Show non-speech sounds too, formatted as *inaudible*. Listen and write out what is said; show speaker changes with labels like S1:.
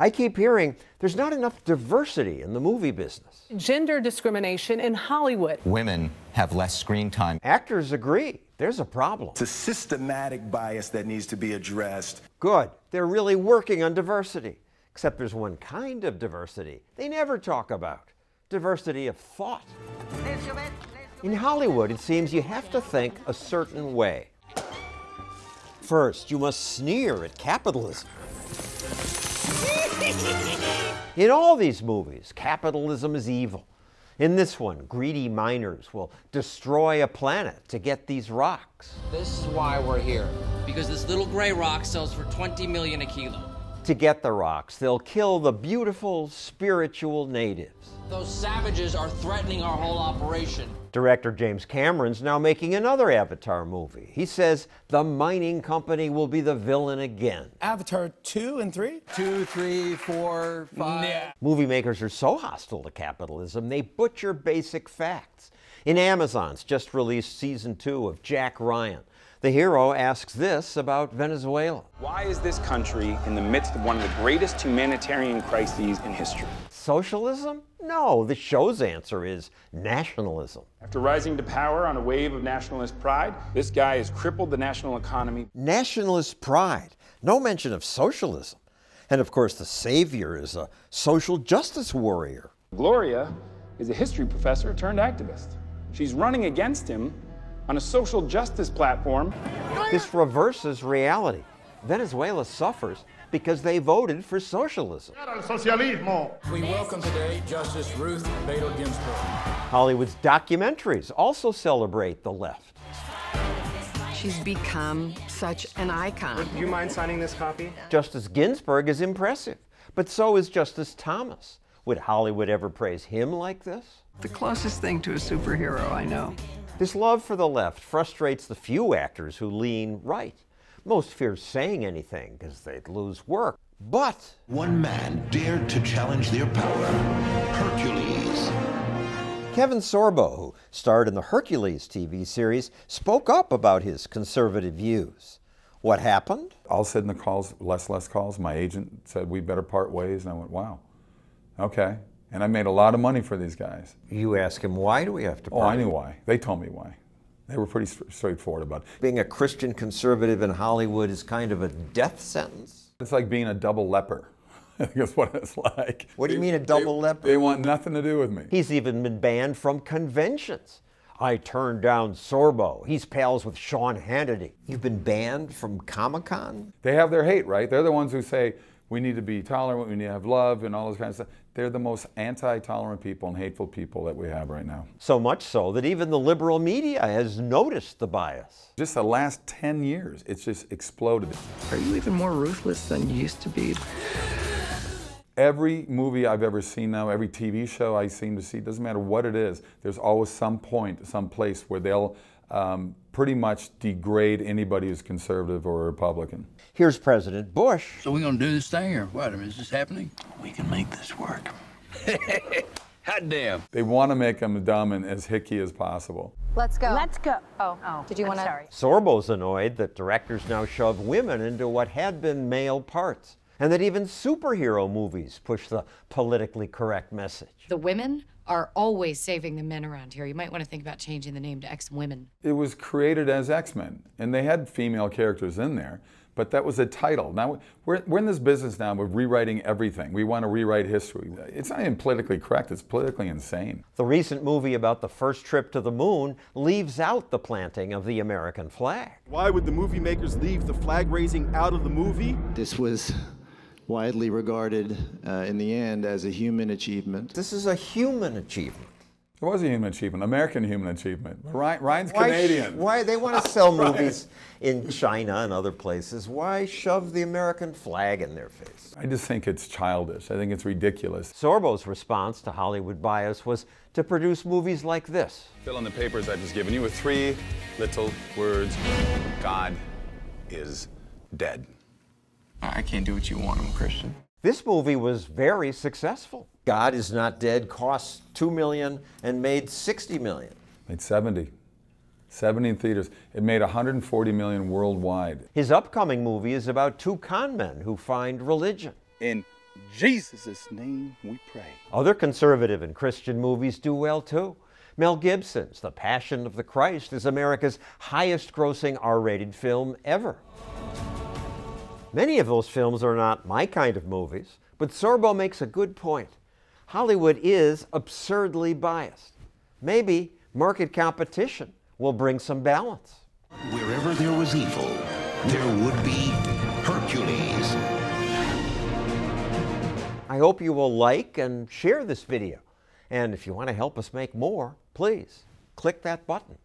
S1: I keep hearing there's not enough diversity in the movie business.
S2: Gender discrimination in Hollywood.
S3: Women have less screen time.
S1: Actors agree there's a problem.
S4: It's a systematic bias that needs to be addressed.
S1: Good. They're really working on diversity. Except there's one kind of diversity they never talk about diversity of thought. In Hollywood, it seems you have to think a certain way. First, you must sneer at capitalism. *laughs* In all these movies, capitalism is evil. In this one, greedy miners will destroy a planet to get these rocks.
S5: This is why we're here. Because this little gray rock sells for 20 million a kilo.
S1: To get the rocks, they'll kill the beautiful, spiritual natives.
S5: Those savages are threatening our whole operation.
S1: Director James Cameron's now making another Avatar movie. He says the mining company will be the villain again.
S4: Avatar 2 and 3?
S3: Two, three, four, five.
S4: Yeah.
S1: Movie makers are so hostile to capitalism, they butcher basic facts. In Amazon's just released season two of Jack Ryan, the hero asks this about Venezuela.
S6: Why is this country in the midst of one of the greatest humanitarian crises in history?
S1: Socialism? No, the show's answer is nationalism.
S6: After rising to power on a wave of nationalist pride, this guy has crippled the national economy.
S1: Nationalist pride, no mention of socialism. And of course, the savior is a social justice warrior.
S6: Gloria is a history professor turned activist. She's running against him on a social justice platform.
S1: This reverses reality. Venezuela suffers because they voted for socialism.
S7: We welcome today Justice Ruth Bader Ginsburg.
S1: Hollywood's documentaries also celebrate the left.
S8: She's become such an icon.
S9: Do you mind signing this copy?
S1: Justice Ginsburg is impressive, but so is Justice Thomas. Would Hollywood ever praise him like this?
S8: The closest thing to a superhero I know.
S1: This love for the left frustrates the few actors who lean right. Most fear saying anything because they'd lose work. But
S10: One man dared to challenge their power Hercules.
S1: Kevin Sorbo, who starred in the Hercules TV series, spoke up about his conservative views. What happened?
S11: I'll sit in the calls, less, less calls. My agent said, we better part ways. And I went, wow, okay. And I made a lot of money for these guys.
S1: You ask him, why do we have to
S11: Oh, I knew why. They told me why. They were pretty straightforward about it.
S1: Being a Christian conservative in Hollywood is kind of a death sentence.
S11: It's like being a double leper. *laughs* I think that's what it's like.
S1: What do you mean a double
S11: they-
S1: leper?
S11: They want nothing to do with me.
S1: He's even been banned from conventions. I turned down Sorbo. He's pals with Sean Hannity. You've been banned from Comic Con?
S11: They have their hate, right? They're the ones who say we need to be tolerant, we need to have love, and all those kind of stuff. They're the most anti-tolerant people and hateful people that we have right now.
S1: So much so that even the liberal media has noticed the bias.
S11: Just the last 10 years, it's just exploded.
S8: Are you even more ruthless than you used to be?
S11: Every movie I've ever seen now, every TV show I seem to see, doesn't matter what it is, there's always some point, some place where they'll um, pretty much degrade anybody who's conservative or Republican.
S1: Here's President Bush.
S7: So we're gonna do this thing, or what? I mean, is this happening?
S10: We can make this work. *laughs*
S7: Hot damn.
S11: They want to make them dumb and as hicky as possible.
S12: Let's go.
S2: Let's go.
S12: Oh, oh. oh did you want to?
S2: Sorry.
S1: Sorbo's annoyed that directors now shove women into what had been male parts, and that even superhero movies push the politically correct message.
S13: The women are always saving the men around here. You might want to think about changing the name to X Women.
S11: It was created as X-Men, and they had female characters in there, but that was a title. Now, we're, we're in this business now of rewriting everything. We want to rewrite history. It's not even politically correct, it's politically insane.
S1: The recent movie about the first trip to the moon leaves out the planting of the American flag.
S9: Why would the movie makers leave the flag raising out of the movie?
S14: This was widely regarded uh, in the end as a human achievement.
S1: This is a human achievement.
S11: It was a human achievement, American human achievement. Ryan, Ryan's
S1: Why sh-
S11: Canadian.
S1: why they want to sell *laughs* movies in China and other places? Why shove the American flag in their face?
S11: I just think it's childish. I think it's ridiculous.
S1: Sorbo's response to Hollywood bias was to produce movies like this.
S6: Fill in the papers I've just given you with three little words God is dead.
S3: I can't do what you want, I'm a Christian.
S1: This movie was very successful. God is Not Dead cost 2 million and made 60 million.
S11: Made 70. 70 in theaters. It made 140 million worldwide.
S1: His upcoming movie is about two con men who find religion.
S6: In
S11: Jesus' name we pray.
S1: Other conservative and Christian movies do well too. Mel Gibson's The Passion of the Christ is America's highest grossing R rated film ever. Many of those films are not my kind of movies, but Sorbo makes a good point. Hollywood is absurdly biased. Maybe market competition will bring some balance.
S4: Wherever there was evil, there would be Hercules.
S1: I hope you will like and share this video. And if you want to help us make more, please click that button.